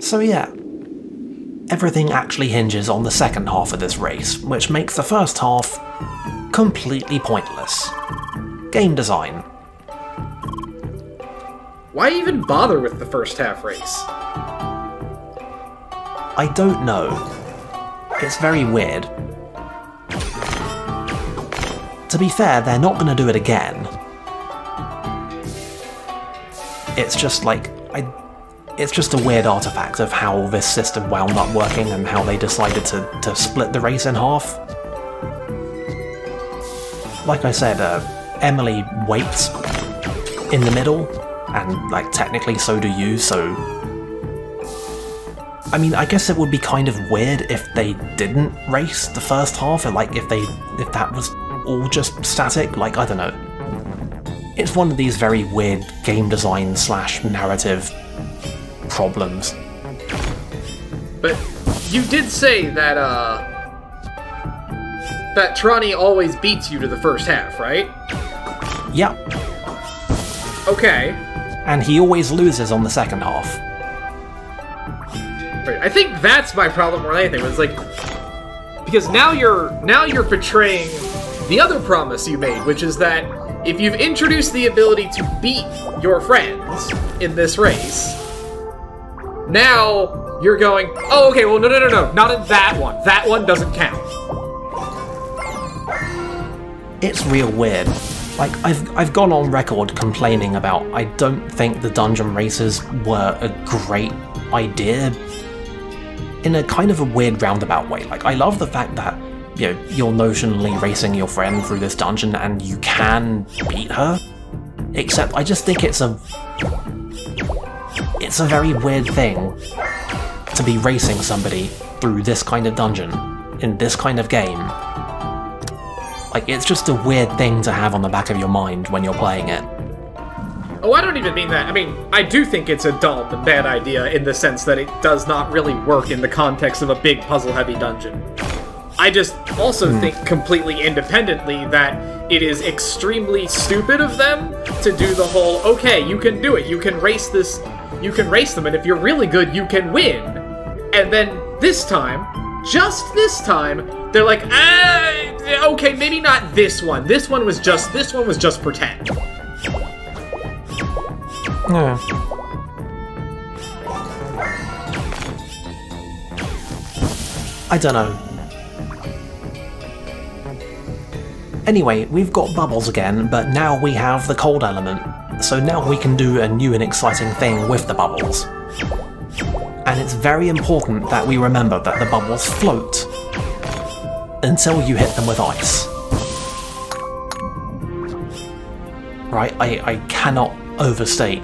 So yeah, everything actually hinges on the second half of this race, which makes the first half completely pointless. Game design. Why even bother with the first half race? I don't know. It's very weird. To be fair, they're not going to do it again. It's just like, I, it's just a weird artifact of how this system wound up working and how they decided to, to split the race in half. Like I said, uh, Emilie waits in the middle, and like technically so do you, so I mean, I guess it would be kind of weird if they didn't race the first half, or like if they if that was all just static. Like I don't know. It's one of these very weird game design slash narrative problems. But you did say that uh that Trani always beats you to the first half, right? Yeah, Okay. and he always loses on the second half. Right. I think that's my problem more than anything. Was like because now you're now you're betraying the other promise you made, which is that if you've introduced the ability to beat your friends in this race, now you're going, oh, okay, well, no, no, no, no, not in that one. That one doesn't count. It's real weird. Like I've I've gone on record complaining about I don't think the dungeon races were a great idea in a kind of a weird roundabout way. Like I love the fact that you know you're notionally racing your friend through this dungeon and you can beat her. Except I just think it's a it's a very weird thing to be racing somebody through this kind of dungeon in this kind of game. Like it's just a weird thing to have on the back of your mind when you're playing it. Oh, I don't even mean that. I mean, I do think it's a dumb and bad idea in the sense that it does not really work in the context of a big puzzle heavy dungeon. I just also hmm. think completely independently that it is extremely stupid of them to do the whole, okay, you can do it, you can race this, you can race them, and if you're really good, you can win. And then this time, just this time, they're like, ah, okay, maybe not this one. This one was just, this one was just pretend. Yeah. I don't know. Anyway, we've got bubbles again, but now we have the cold element, so now we can do a new and exciting thing with the bubbles. And it's very important that we remember that the bubbles float until you hit them with ice. Right, I, I cannot overstate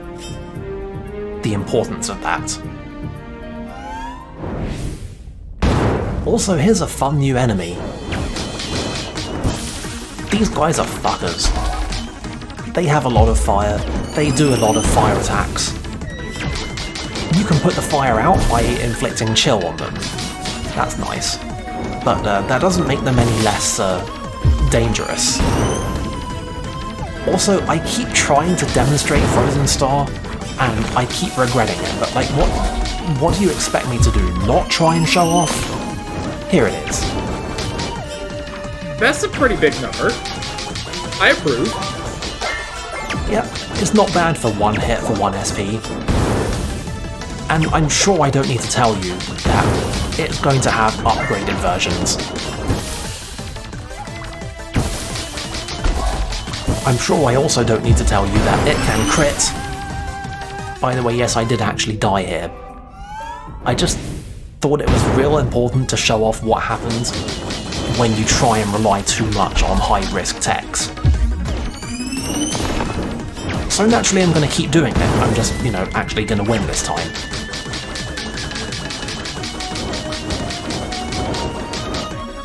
the importance of that. Also, here's a fun new enemy. These guys are fuckers. They have a lot of fire, they do a lot of fire attacks. You can put the fire out by inflicting chill on them. That's nice. But uh, that doesn't make them any less uh, dangerous. Also, I keep trying to demonstrate Frozen Star, and I keep regretting it, but like, what, what do you expect me to do? Not try and show off? Here it is. That's a pretty big number. I approve. Yep, it's not bad for one hit for one SP. And I'm sure I don't need to tell you that it's going to have upgraded versions. I'm sure I also don't need to tell you that it can crit. By the way, yes, I did actually die here. I just thought it was real important to show off what happens when you try and rely too much on high-risk techs. So naturally I'm going to keep doing it, I'm just, you know, actually going to win this time.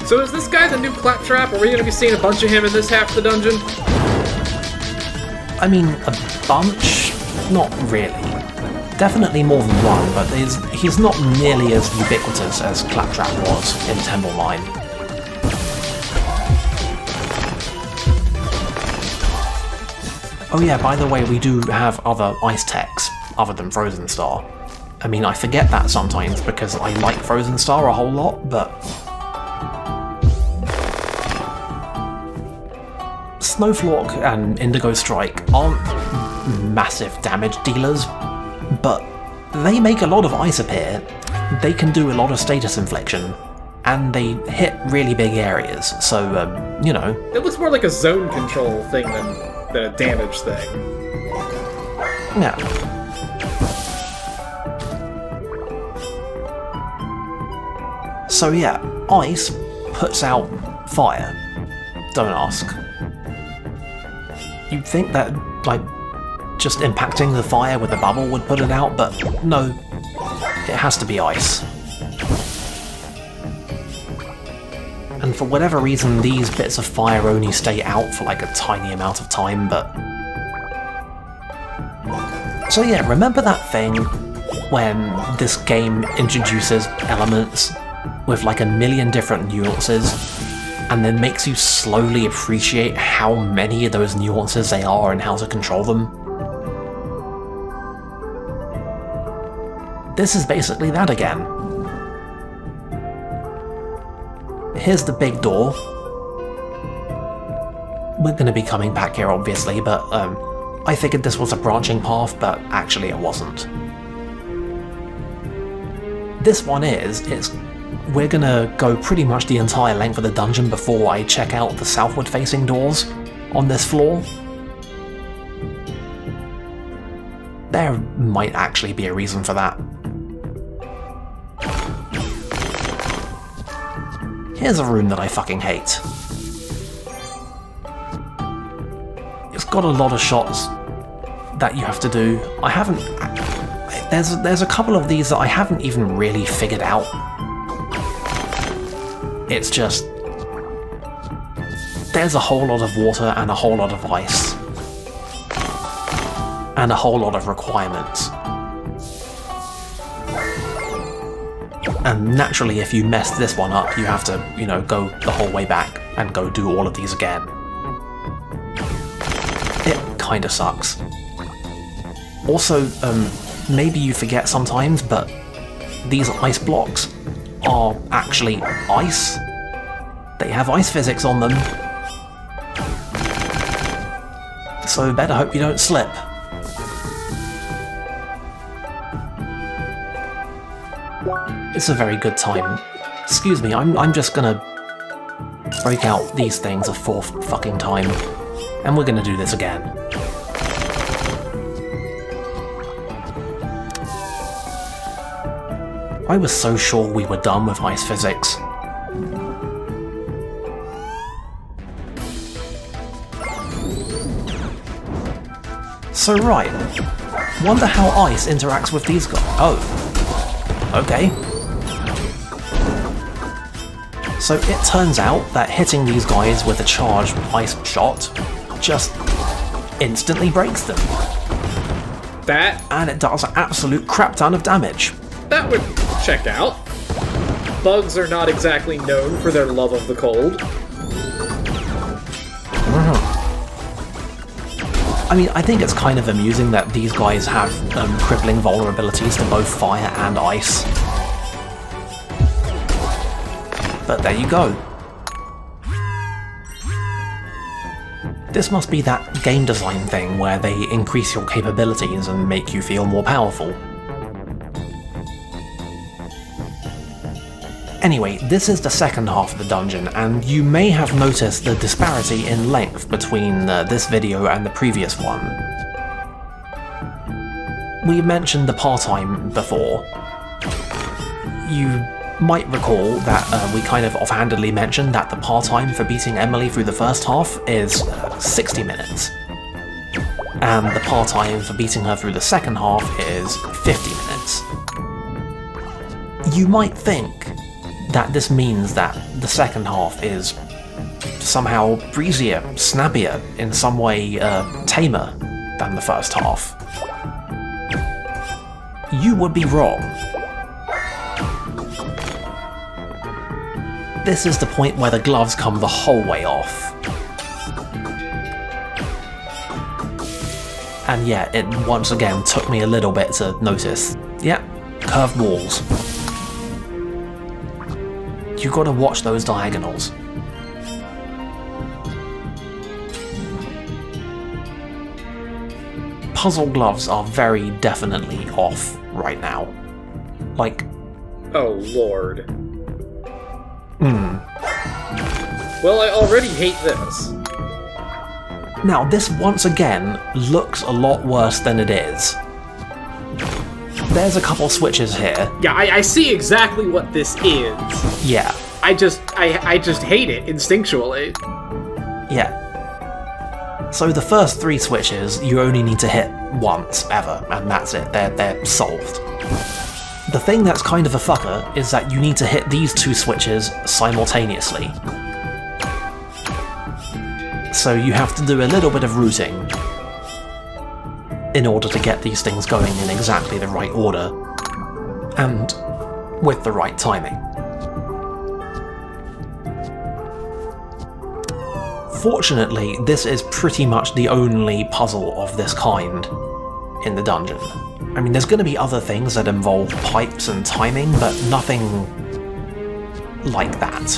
So is this guy the new Claptrap? Are we gonna be seeing a bunch of him in this half of the dungeon? I mean, a bunch? Not really. Definitely more than one, but he's, he's not nearly as ubiquitous as Claptrap was in Temple Mine. Oh yeah, by the way, we do have other ice techs, other than Frozen Star. I mean, I forget that sometimes because I like Frozen Star a whole lot, but... Snowflake and Indigo Strike aren't massive damage dealers, but they make a lot of ice appear, they can do a lot of status infliction, and they hit really big areas, so, um, you know. It looks more like a zone control thing than, than a damage thing. No. So yeah, ice puts out fire. Don't ask. You'd think that, like, just impacting the fire with a bubble would put it out, but no, it has to be ice. And for whatever reason, these bits of fire only stay out for like a tiny amount of time, but... So yeah, remember that thing when this game introduces elements with like a million different nuances and then makes you slowly appreciate how many of those nuances they are and how to control them? This is basically that again. Here's the big door. We're going to be coming back here obviously, but um, I figured this was a branching path, but actually it wasn't. This one is, it's we're gonna go pretty much the entire length of the dungeon before I check out the southward facing doors on this floor. There might actually be a reason for that. Here's a room that I fucking hate. It's got a lot of shots that you have to do. I haven't... There's, there's a couple of these that I haven't even really figured out. It's just... There's a whole lot of water and a whole lot of ice. And a whole lot of requirements. And naturally, if you mess this one up, you have to, you know, go the whole way back and go do all of these again. It kinda sucks. Also, um, maybe you forget sometimes, but these ice blocks are actually ice. They have ice physics on them. So better hope you don't slip. It's a very good time. Excuse me, I'm, I'm just gonna break out these things a fourth fucking time. And we're gonna do this again. I was so sure we were done with ice physics. So right, wonder how ice interacts with these guys. Oh, okay. So it turns out that hitting these guys with a charged ice shot just instantly breaks them. That And it does an absolute crap ton of damage. that would check out. Bugs are not exactly known for their love of the cold. I mean, I think it's kind of amusing that these guys have um, crippling vulnerabilities to both fire and ice. But there you go. This must be that game design thing where they increase your capabilities and make you feel more powerful. Anyway, this is the second half of the dungeon, and you may have noticed the disparity in length between uh, this video and the previous one. We mentioned the part-time before. You might recall that uh, we kind of offhandedly mentioned that the part-time for beating Emilie through the first half is uh, 60 minutes. And the part-time for beating her through the second half is 50 minutes. You might think that this means that the second half is somehow breezier, snappier, in some way uh, tamer than the first half. You would be wrong. This is the point where the gloves come the whole way off. And yeah, it once again took me a little bit to notice. Yeah, curved walls. You gotta watch those diagonals. Puzzle gloves are very definitely off right now. Like, Oh lord. Hmm. Well, I already hate this. Now, this once again looks a lot worse than it is. There's a couple switches here. Yeah, I, I see exactly what this is. Yeah, I just, I, I just hate it instinctually. yeah. So the first three switches you only need to hit once ever, and that's it. They're they're solved. The thing that's kind of a fucker is that you need to hit these two switches simultaneously. So you have to do a little bit of routing in order to get these things going in exactly the right order and with the right timing. Fortunately, this is pretty much the only puzzle of this kind in the dungeon. I mean, there's going to be other things that involve pipes and timing, but nothing like that.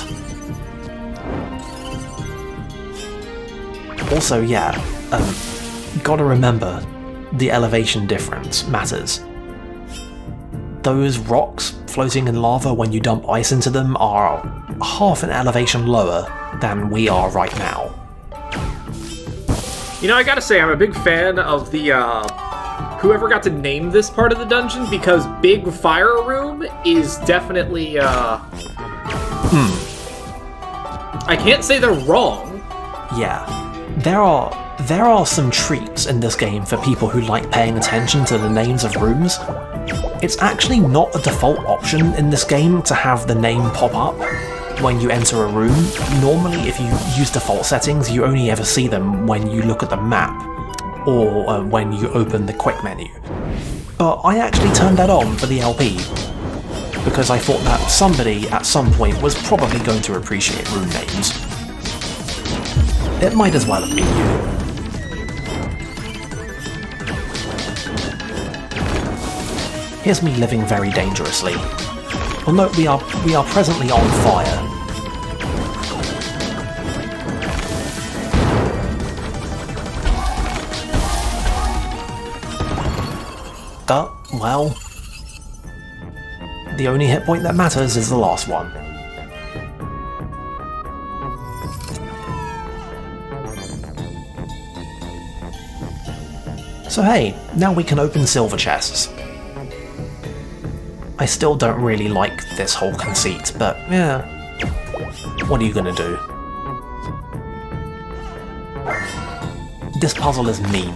Also, yeah, um, gotta remember, the elevation difference matters. Those rocks floating in lava when you dump ice into them are half an elevation lower than we are right now. You know, I gotta say, I'm a big fan of the, uh, whoever got to name this part of the dungeon, because Big Fire Room is definitely, uh... Hmm. I can't say they're wrong. Yeah, there are there are some treats in this game for people who like paying attention to the names of rooms. It's actually not a default option in this game to have the name pop up when you enter a room. Normally, if you use default settings, you only ever see them when you look at the map or uh, when you open the quick menu. But I actually turned that on for the LP because I thought that somebody at some point was probably going to appreciate room names. It might as well have been you. Here's me living very dangerously. Well, we are we are presently on fire. Well, the only hit point that matters is the last one. So hey, now we can open silver chests. I still don't really like this whole conceit, but yeah, what are you gonna do? This puzzle is mean.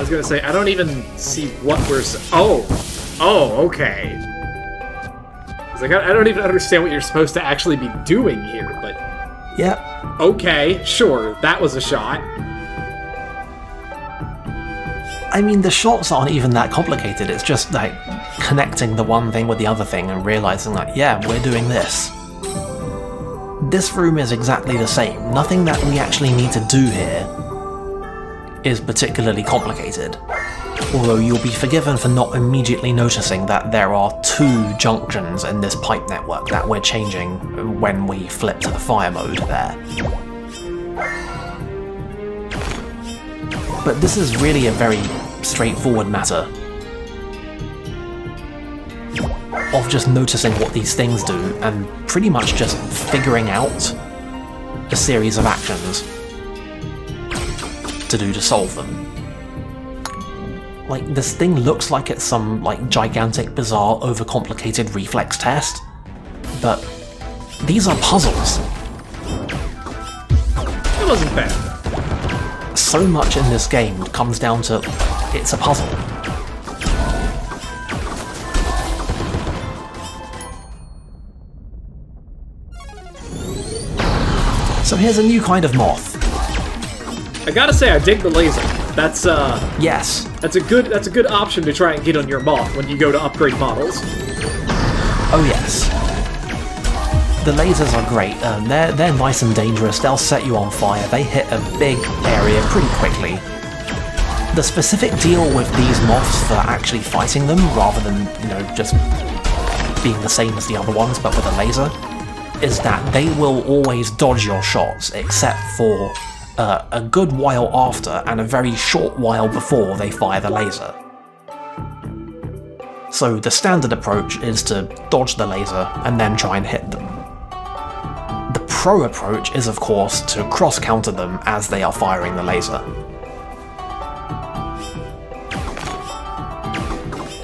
I was gonna say, I don't even see what we're s- Oh! Oh, okay. It's like, I I don't even understand what you're supposed to actually be doing here, but... Yep, Okay, sure, that was a shot. I mean, the shots aren't even that complicated, it's just like connecting the one thing with the other thing and realizing that, yeah, we're doing this. This room is exactly the same. Nothing that we actually need to do here is particularly complicated. Although you'll be forgiven for not immediately noticing that there are two junctions in this pipe network that we're changing when we flip to the fire mode there. But this is really a very straightforward matter of just noticing what these things do and pretty much just figuring out a series of actions to do to solve them. Like, this thing looks like it's some, like, gigantic, bizarre, overcomplicated reflex test, but these are puzzles. It wasn't bad. so much in this game comes down to it's a puzzle. So here's a new kind of moth. I gotta say, I dig the laser. That's, uh, Yes, that's a good, that's a good option to try and get on your moth when you go to upgrade models. oh yes. The lasers are great. Um, they're they're nice and dangerous. They'll set you on fire. They hit a big area pretty quickly. the specific deal with these moths for actually fighting them, rather than, you know, just being the same as the other ones but with a laser, is that they will always dodge your shots, except for uh, a good while after and a very short while before they fire the laser. So the standard approach is to dodge the laser and then try and hit them. The pro approach is of course to cross counter them as they are firing the laser.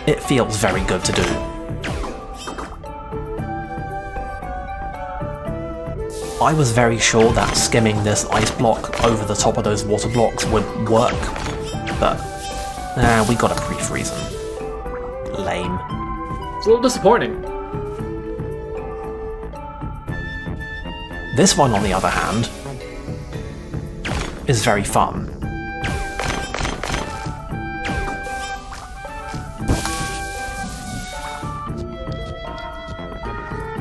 It feels very good to do. I was very sure that skimming this ice block over the top of those water blocks would work, but nah, we got a pre-freeze. Lame. It's a little disappointing. This one, on the other hand, is very fun.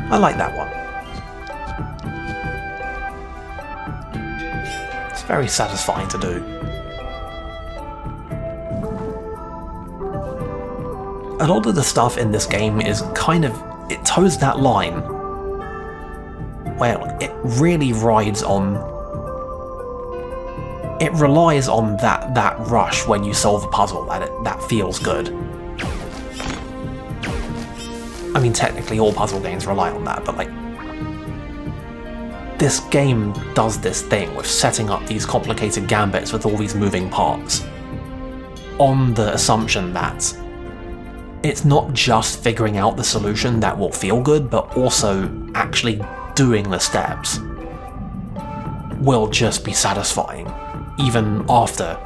I like that one. Very satisfying to do. A lot of the stuff in this game is kind of... it toes that line where it really rides on it relies on that that rush when you solve a puzzle and it, that feels good. I mean, technically all puzzle games rely on that, but like, this game does this thing with setting up these complicated gambits with all these moving parts on the assumption that it's not just figuring out the solution that will feel good, but also actually doing the steps will just be satisfying, even after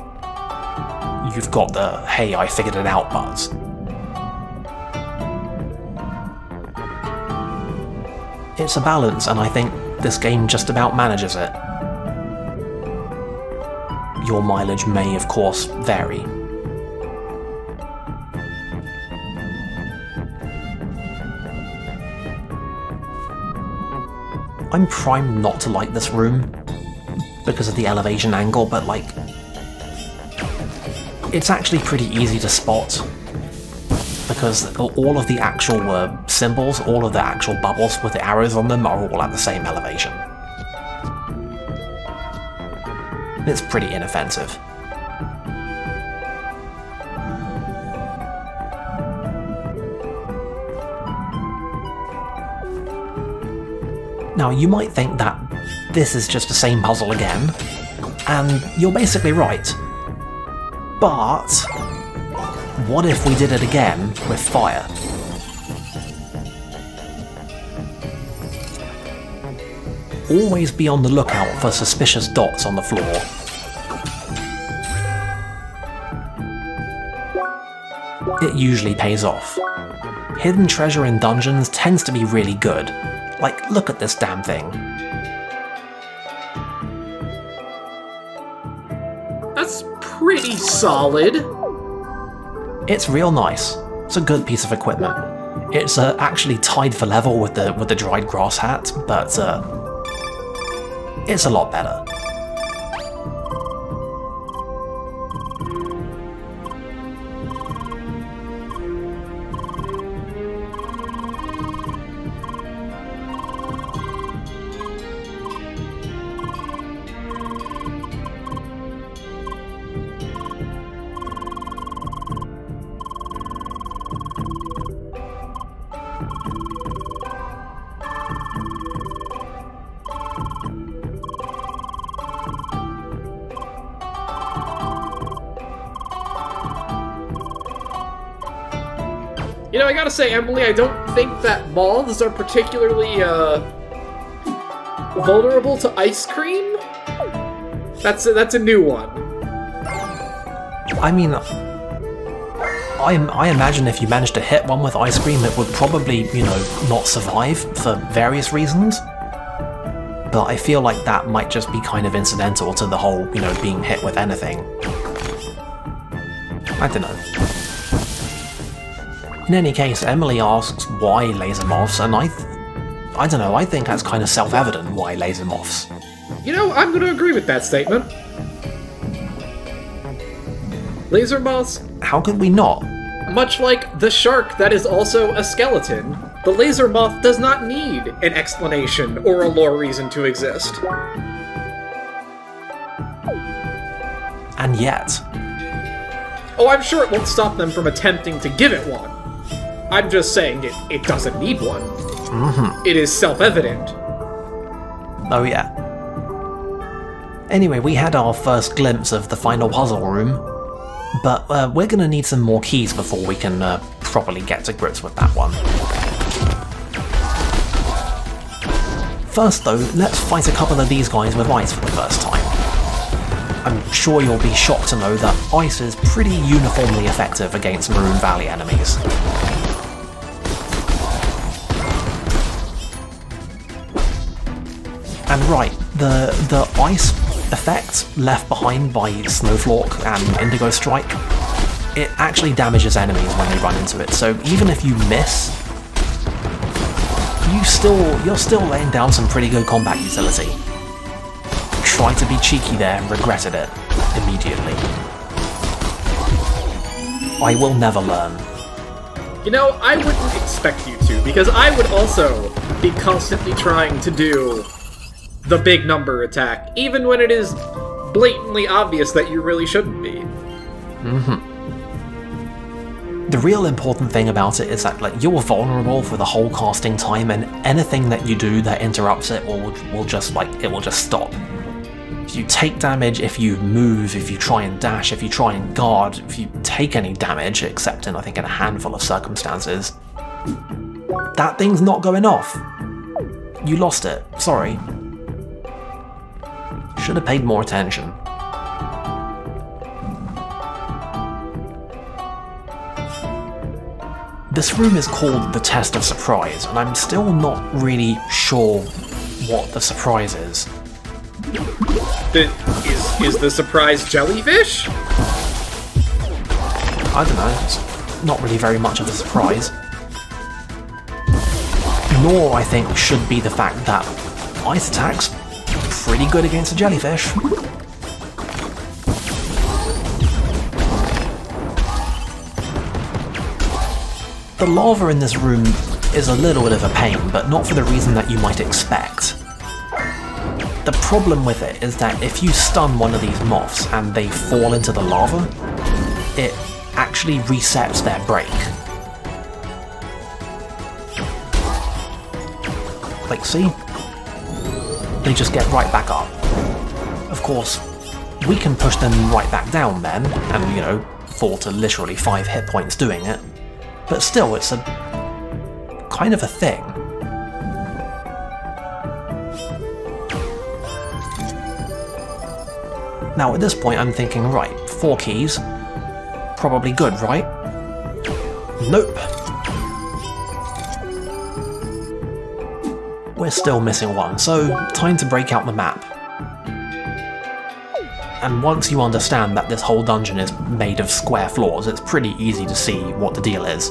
you've got the hey, I figured it out buzz. It's a balance, and I think this game just about manages it. Your mileage may, of course, vary. I'm primed not to like this room because of the elevation angle, but like, it's actually pretty easy to spot because all of the actual uh, symbols, all of the actual bubbles with the arrows on them are all at the same elevation. It's pretty inoffensive. Now, you might think that this is just the same puzzle again, and you're basically right. But what if we did it again with fire? Always be on the lookout for suspicious dots on the floor. It usually pays off. Hidden treasure in dungeons tends to be really good. Like, look at this damn thing. That's pretty solid. It's real nice. It's a good piece of equipment. It's uh, actually tied for level with the with the dried grass hat, but uh, it's a lot better. Gotta say, Emilie, I don't think that moths are particularly, uh, vulnerable to ice cream? That's a, that's a new one. I mean, I, I imagine if you managed to hit one with ice cream, it would probably, you know, not survive for various reasons. But I feel like that might just be kind of incidental to the whole, you know, being hit with anything. I don't know. In any case, Emilie asks why laser moths, and I, th I don't know, I think that's kind of self-evident why laser moths. You know, I'm gonna agree with that statement. Laser moths, How could we not? much like the shark that is also a skeleton, the laser moth does not need an explanation or a lore reason to exist. And yet, Oh, I'm sure it won't stop them from attempting to give it one. I'm just saying it, it doesn't need one. It is self evident. oh yeah. Anyway, we had our first glimpse of the final puzzle room, but uh, we're gonna need some more keys before we can uh, properly get to grips with that one. First though, let's fight a couple of these guys with ice for the first time. I'm sure you'll be shocked to know that ice is pretty uniformly effective against Maroon Valley enemies. And right, the the ice effect left behind by Snowflake and Indigo Strike, it actually damages enemies when they run into it. So even if you miss, you still you're still laying down some pretty good combat utility. Try to be cheeky there and regretted it immediately. I will never learn. You know, I wouldn't expect you to, because I would also be constantly trying to do the big number attack, even when it is blatantly obvious that you really shouldn't be. Mm-hmm. The real important thing about it is that like you're vulnerable for the whole casting time, and anything that you do that interrupts it will will just like it will just stop. If you take damage, if you move, if you try and dash, if you try and guard, if you take any damage, except in I think in a handful of circumstances, that thing's not going off. You lost it. Sorry. Should have paid more attention. This room is called the Test of Surprise, and I'm still not really sure what the surprise is. The, is, is the surprise jellyfish? I don't know, it's not really very much of a surprise. Nor, I think, should be the fact that ice attacks pretty good against a jellyfish. The lava in this room is a little bit of a pain, but not for the reason that you might expect. The problem with it is that if you stun one of these moths and they fall into the lava, it actually resets their break. Like, see? They just get right back up. Of course, we can push them right back down then, and, you know, fall to literally 5 hit points doing it. But still, it's a kind of a thing. Now at this point I'm thinking, right, four keys, probably good, right? Nope. We're still missing one, so time to break out the map. And once you understand that this whole dungeon is made of square floors, it's pretty easy to see what the deal is.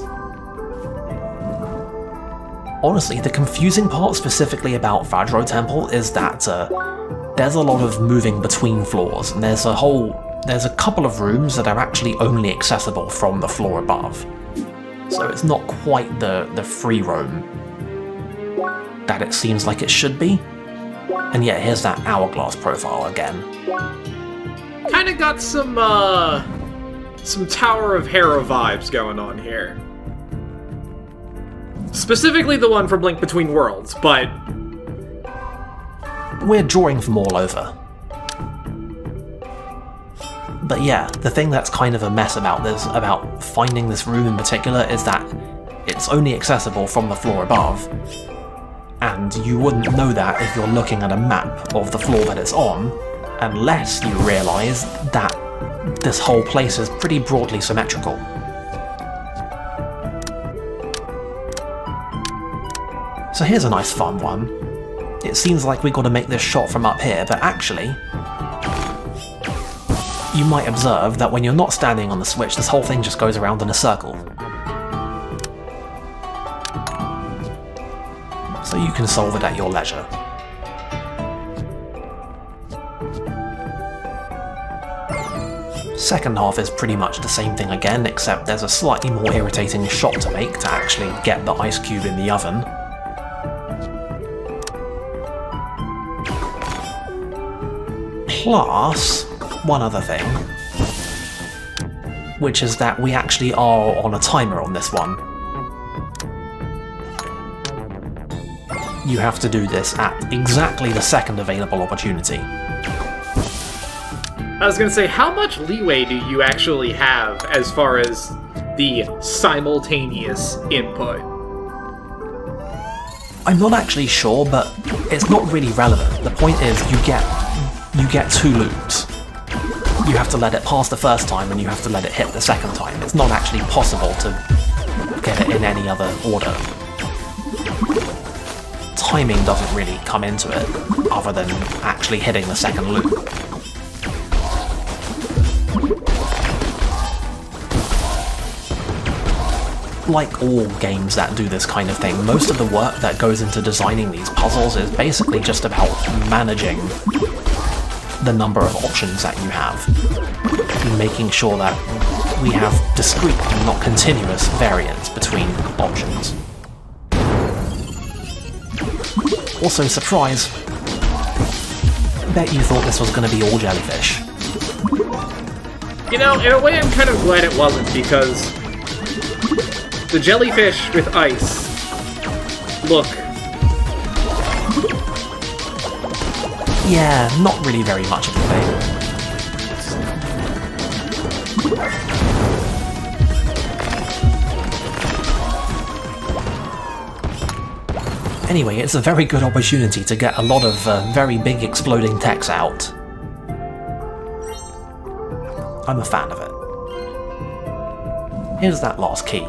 Honestly, the confusing part specifically about Faj'ro Temple is that uh, there's a lot of moving between floors, and there's a whole there's a couple of rooms that are actually only accessible from the floor above. So it's not quite the, the free roam that it seems like it should be. And yeah, here's that hourglass profile again. Kinda got some, uh. some Tower of Hera vibes going on here. Specifically the one from Link Between Worlds, but We're drawing from all over. But yeah, the thing that's kind of a mess about this, about finding this room in particular, is that it's only accessible from the floor above. And you wouldn't know that if you're looking at a map of the floor that it's on, unless you realise that this whole place is pretty broadly symmetrical. So here's a nice fun one. It seems like we gotta make this shot from up here, but actually, you might observe that when you're not standing on the switch, this whole thing just goes around in a circle. So you can solve it at your leisure. Second half is pretty much the same thing again, except there's a slightly more irritating shot to make to actually get the ice cube in the oven. Plus, one other thing, which is that we actually are on a timer on this one. You have to do this at exactly the second available opportunity. I was gonna say, how much leeway do you actually have as far as the simultaneous input? I'm not actually sure, but it's not really relevant. The point is, you get you get two loops. You have to let it pass the first time, and you have to let it hit the second time. It's not actually possible to get it in any other order. Timing doesn't really come into it, other than actually hitting the second loop. like all games that do this kind of thing, most of the work that goes into designing these puzzles is basically just about managing the number of options that you have, making sure that we have discrete not continuous variance between options. Also, surprise, bet you thought this was going to be all jellyfish. You know, in a way I'm kind of glad it wasn't, because the jellyfish with ice look. Yeah, not really very much of a thing. Anyway, it's a very good opportunity to get a lot of uh, very big exploding techs out. I'm a fan of it. Here's that last key.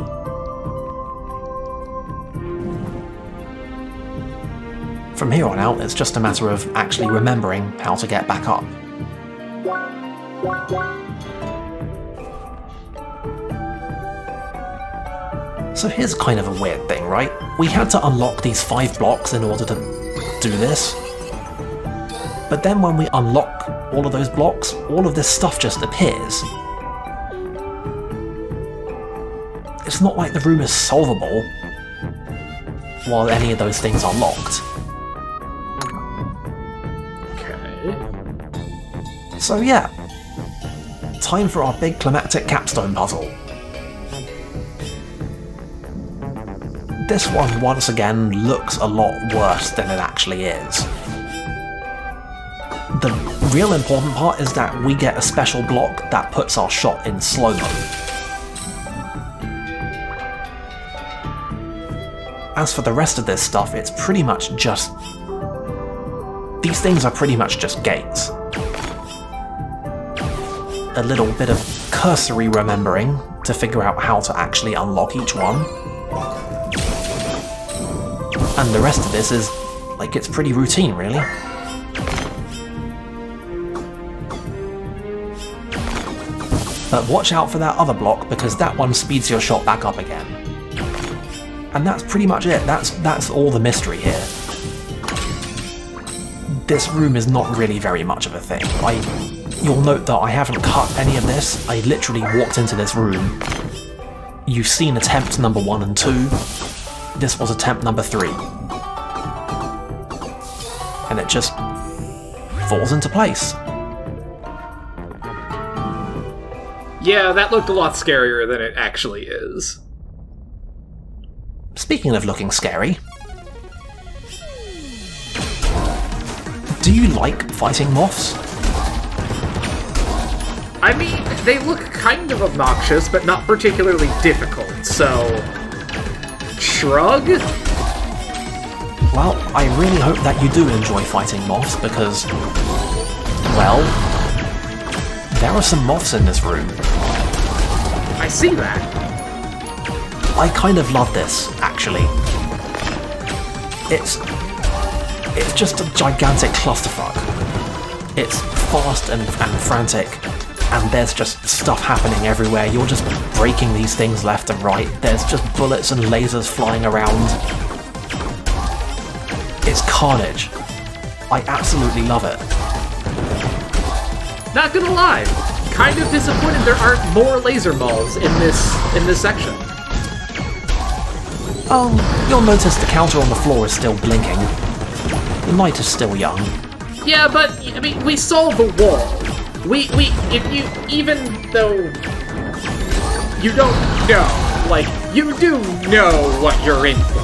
From here on out, it's just a matter of actually remembering how to get back up. So here's kind of a weird thing, right? We had to unlock these five blocks in order to do this. But then when we unlock all of those blocks, all of this stuff just appears. It's not like the room is solvable while any of those things are locked. Okay. So yeah, time for our big climactic capstone puzzle. This one, once again, looks a lot worse than it actually is. The real important part is that we get a special block that puts our shot in slow-mo. As for the rest of this stuff, it's pretty much just... These things are pretty much just gates a little bit of cursory remembering to figure out how to actually unlock each one. And the rest of this is, like, it's pretty routine, really. But watch out for that other block, because that one speeds your shot back up again. And that's pretty much it, that's, that's all the mystery here. This room is not really very much of a thing. I You'll note that I haven't cut any of this, I literally walked into this room. You've seen attempt number one and two, this was attempt number three. And it just falls into place. Yeah, that looked a lot scarier than it actually is. Speaking of looking scary, do you like fighting moths? I mean, they look kind of obnoxious, but not particularly difficult, so... Shrug? Well, I really hope that you do enjoy fighting moths, because... Well... There are some moths in this room. I see that. I kind of love this, actually. It's... It's just a gigantic clusterfuck. It's fast and, and frantic, and there's just stuff happening everywhere. You're just breaking these things left and right. There's just bullets and lasers flying around. It's carnage. I absolutely love it. Not gonna lie, kind of disappointed there aren't more laser balls in this in this section. Oh, you'll notice the counter on the floor is still blinking. The night is still young. Yeah, but I mean, we saw the wall. We we if you even though you don't know, like you do know what you're in for.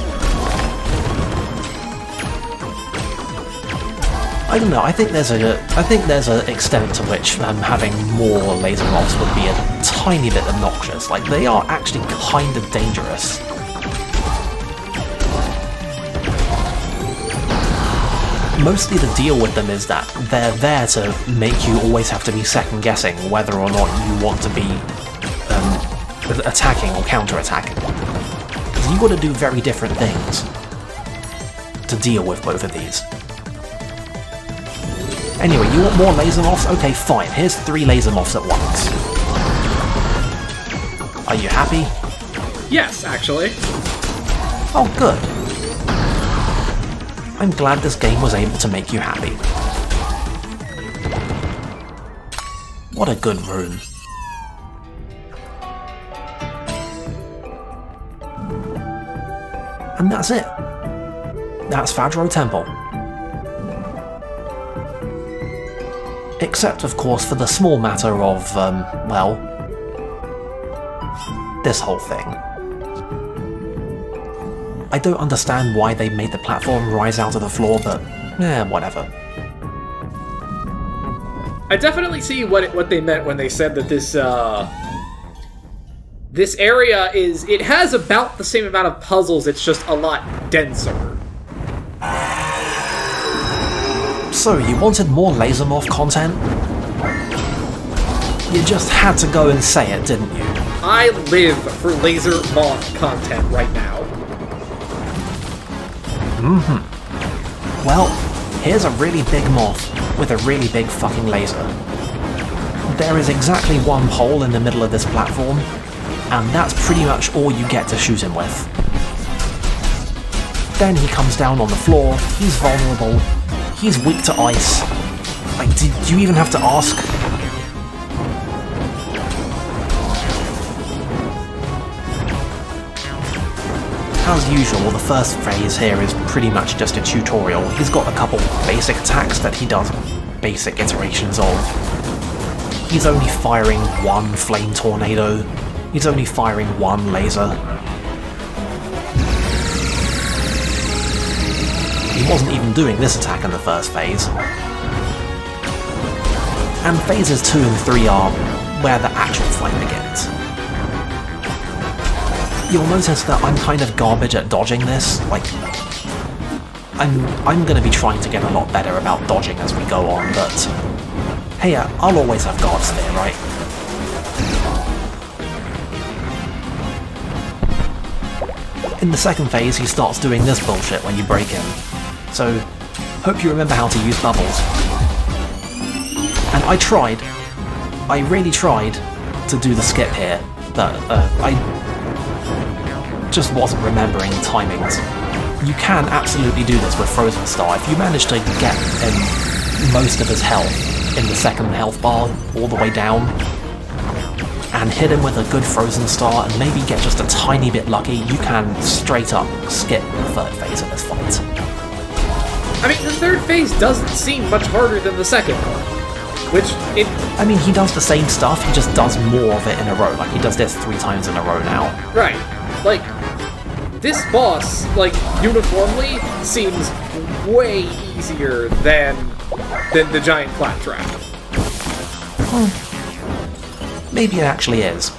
I don't know. I think there's a I think there's an extent to which um, having more laser mobs would be a tiny bit obnoxious. Like they are actually kind of dangerous. Mostly the deal with them is that they're there to make you always have to be second guessing whether or not you want to be um, attacking or counter-attacking. Because you've got to do very different things to deal with both of these. Anyway, you want more laser moths? Okay, fine. Here's three laser moths at once. Are you happy? Yes, actually. Oh, good. I'm glad this game was able to make you happy. What a good room. And that's it. That's Faj'ro Temple. Except, of course, for the small matter of, um, well, this whole thing. I don't understand why they made the platform rise out of the floor, but eh, whatever. I definitely see what it, what they meant when they said that this uh, this area is it has about the same amount of puzzles. It's just a lot denser. So, you wanted more Lasermoth content? You just had to go and say it, didn't you? I live for laser moth content right now. Mm-hmm. Well, here's a really big moth with a really big fucking laser. There is exactly one hole in the middle of this platform, and that's pretty much all you get to shoot him with. Then he comes down on the floor, he's vulnerable, he's weak to ice. Like, did you even have to ask? As usual, the first phase here is pretty much just a tutorial. He's got a couple basic attacks that he does basic iterations of. He's only firing one flame tornado. He's only firing one laser. He wasn't even doing this attack in the first phase. And phases 2 and 3 are where the actual fight begins. You'll notice that I'm kind of garbage at dodging this, like... I'm, I'm gonna be trying to get a lot better about dodging as we go on, but... Hey, uh, I'll always have guards there, right? In the second phase, he starts doing this bullshit when you break him. So, hope you remember how to use bubbles. And I tried, I really tried to do the skip here, but uh, I just wasn't remembering timings. You can absolutely do this with Frozen Star. If you manage to get him most of his health in the second health bar all the way down, and hit him with a good Frozen Star and maybe get just a tiny bit lucky, you can straight up skip the third phase of this fight. I mean, the third phase doesn't seem much harder than the second one. Which, it, I mean, he does the same stuff, he just does more of it in a row. Like, he does this three times in a row now. right, like, this boss, like, uniformly seems way easier than, than the giant claptrap. Maybe it actually is.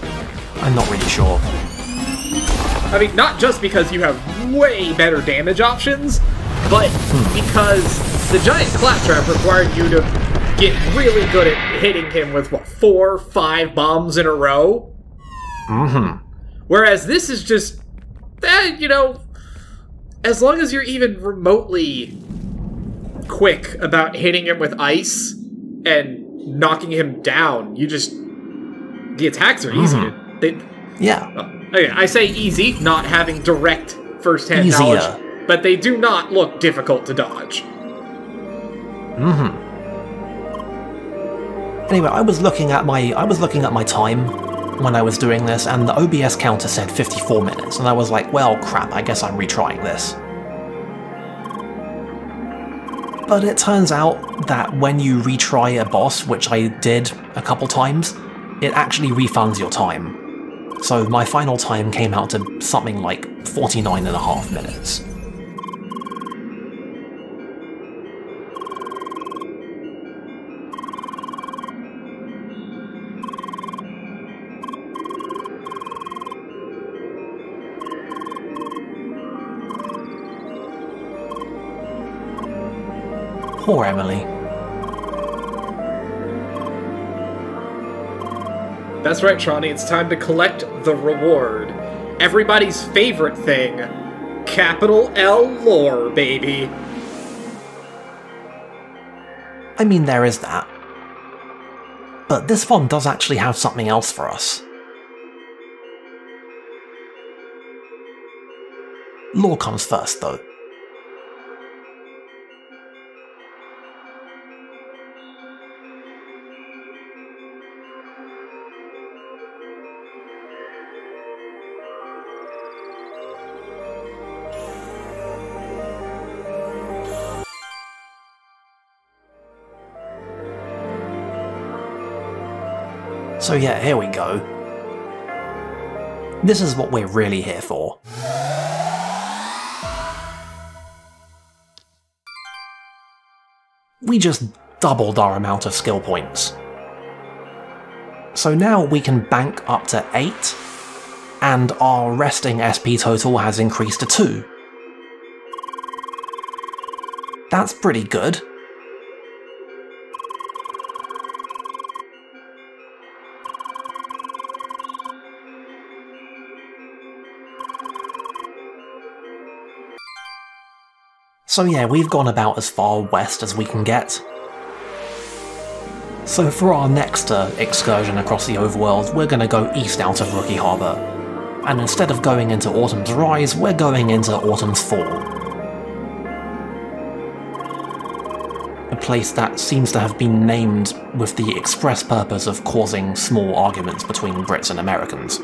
I'm not really sure. I mean, not just because you have way better damage options, but because the giant claptrap required you to get really good at hitting him with, what, four, five bombs in a row? Mm-hmm. Whereas this is just, eh, you know, as long as you're even remotely quick about hitting him with ice and knocking him down, you just the attacks are easy. to- They, Yeah. okay, I say easy, not having direct first-hand Easier. knowledge, but they do not look difficult to dodge. Mm-hmm. Anyway, I was looking at my I was looking at my time when I was doing this, and the OBS counter said 54 minutes, and I was like, well, crap, I guess I'm retrying this. But it turns out that when you retry a boss, which I did a couple times, it actually refunds your time. So my final time came out to something like 49 and a half minutes. Poor Emilie. That's right, Tronny. It's time to collect the reward. Everybody's favorite thing. Capital L lore, baby. I mean, there is that. But this one does actually have something else for us. Lore comes first, though. So yeah, here we go. This is what we're really here for. We just doubled our amount of skill points. So now we can bank up to 8, and our resting SP total has increased to 2. That's pretty good. So yeah, we've gone about as far west as we can get. So for our next uh, excursion across the overworld, we're going to go east out of Rookie Harbour. And instead of going into Autumn's Rise, we're going into Autumn's Fall. A place that seems to have been named with the express purpose of causing small arguments between Brits and Americans.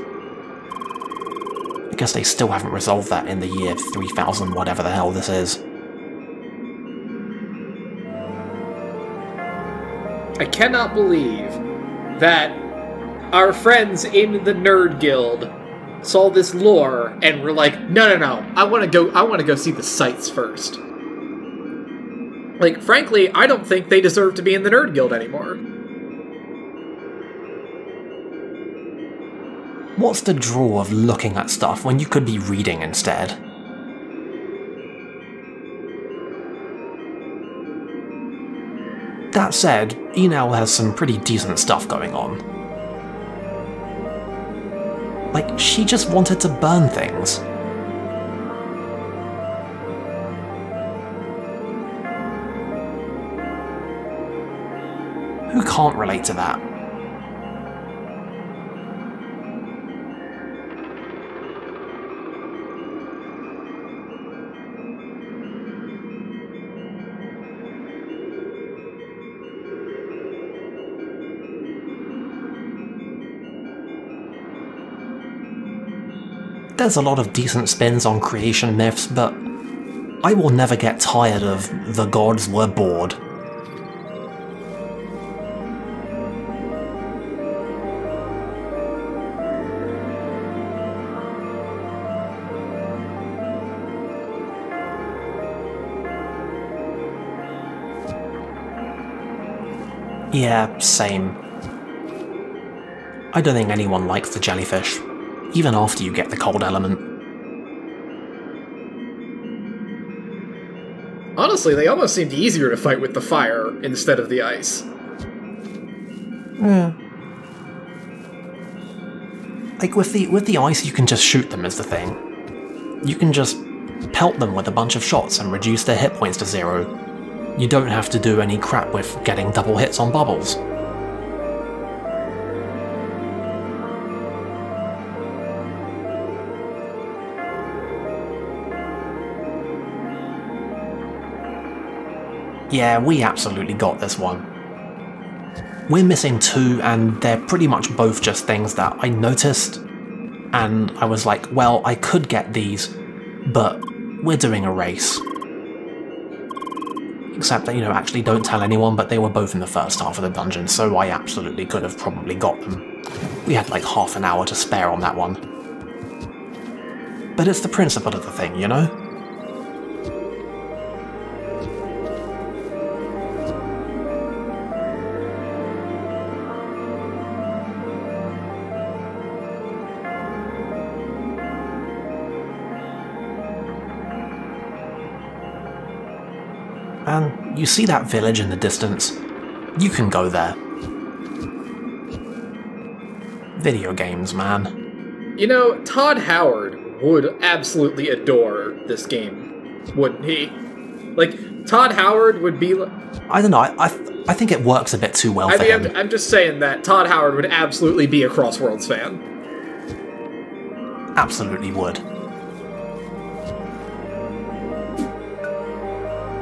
I guess they still haven't resolved that in the year 3000 whatever the hell this is. I cannot believe that our friends in the Nerd Guild saw this lore and were like, no, no, no, I want to go. I want to go see the sights first. Like, frankly, I don't think they deserve to be in the Nerd Guild anymore. What's the draw of looking at stuff when you could be reading instead? That said, Enel has some pretty decent stuff going on. Like, she just wanted to burn things. Who can't relate to that? There's a lot of decent spins on creation myths, but I will never get tired of the gods were bored. Yeah, same. I don't think anyone likes the jellyfish, even after you get the cold element. Honestly, they almost seemed easier to fight with the fire instead of the ice. Yeah. Like with the with the ice, you can just shoot them. Is the thing. You can just pelt them with a bunch of shots and reduce their hit points to zero. You don't have to do any crap with getting double hits on bubbles. Yeah, we absolutely got this one. we're missing two, and they're pretty much both just things that I noticed. And I was like, well, I could get these, but we're doing a race. Except that, you know, actually don't tell anyone, but they were both in the first half of the dungeon, so I absolutely could have probably got them. We had like half an hour to spare on that one. But it's the principle of the thing, you know? You see that village in the distance? You can go there. Video games, man. You know, Todd Howard would absolutely adore this game, wouldn't he? Like, Todd Howard would be. Li- I don't know, I, I, I think it works a bit too well I for mean. I'm, I'm just saying that Todd Howard would absolutely be a Crossworlds fan. Absolutely would.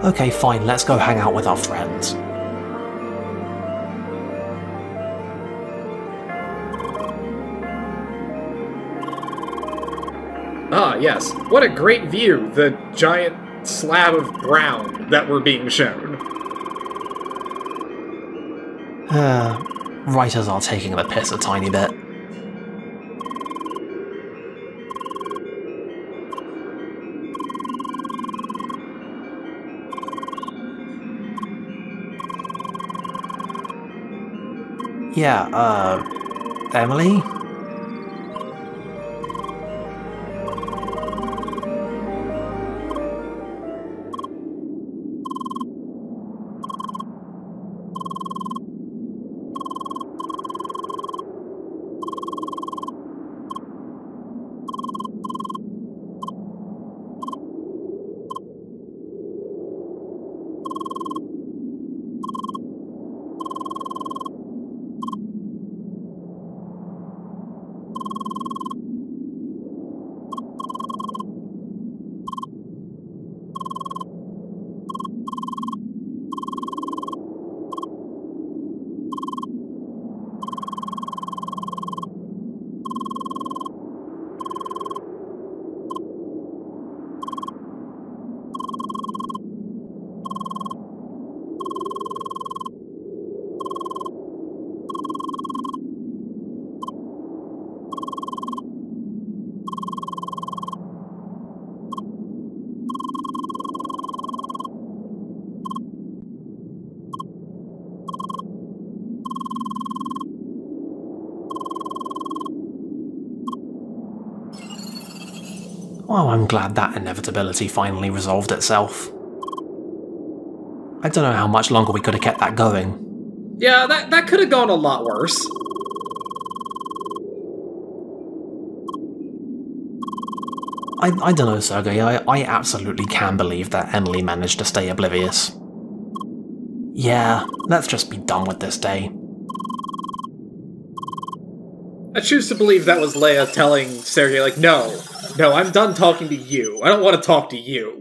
Okay, fine, let's go hang out with our friends. Ah, yes. What a great view, the giant slab of brown that we're being shown. Uh, writers are taking the piss a tiny bit. Yeah, uh, Emilie? Well, I'm glad that inevitability finally resolved itself. I don't know how much longer we could have kept that going. Yeah, that, that could have gone a lot worse. I, I don't know, Sergey. I, I absolutely can believe that Emilie managed to stay oblivious. Yeah, let's just be done with this day. I choose to believe that was Lea telling Sergey, like, no, no, I'm done talking to you. I don't want to talk to you.